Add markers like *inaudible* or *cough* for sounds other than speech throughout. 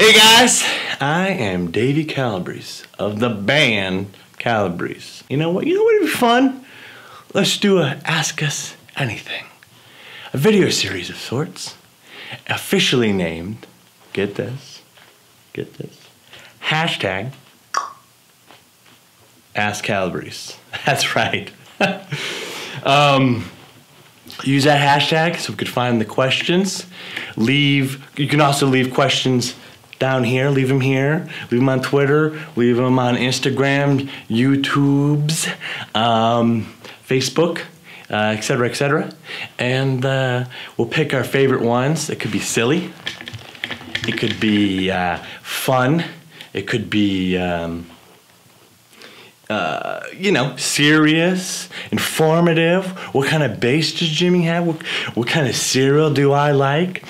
Hey guys, I am Davey Calabrese of the band Calabrese. You know what? You know what would be fun? Let's do a Ask Us Anything. A video series of sorts, officially named, get this, get this, hashtag Ask Calabrese. *laughs* That's right. *laughs* um, use that hashtag so we could find the questions. Leave, you can also leave questions down here, leave them here, leave them on Twitter, leave them on Instagram, YouTube's, um, Facebook, uh, et cetera, et cetera. And uh, we'll pick our favorite ones. It could be silly, it could be uh, fun, it could be. Um, uh, you know, serious, informative. What kind of bass does Jimmy have? What, what kind of cereal do I like?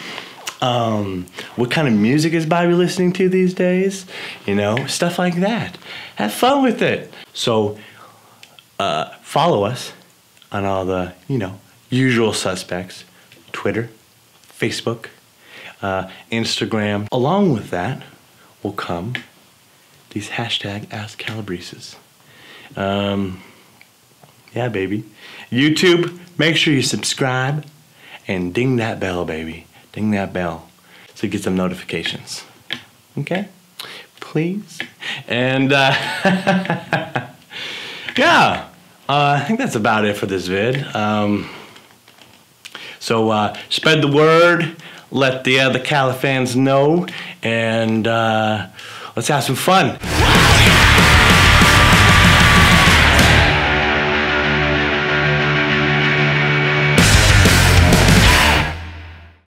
Um, what kind of music is Bobby listening to these days? You know, stuff like that. Have fun with it. So, uh, follow us on all the, you know, usual suspects Twitter, Facebook, uh, Instagram. Along with that will come these hashtag Ask Calabreses. Um, yeah, baby. YouTube, make sure you subscribe and ding that bell, baby. Ding that bell so you get some notifications. Okay? Please. And uh, *laughs* yeah, uh, I think that's about it for this vid. Um, so uh, spread the word, let the other Cali fans know, and uh, let's have some fun.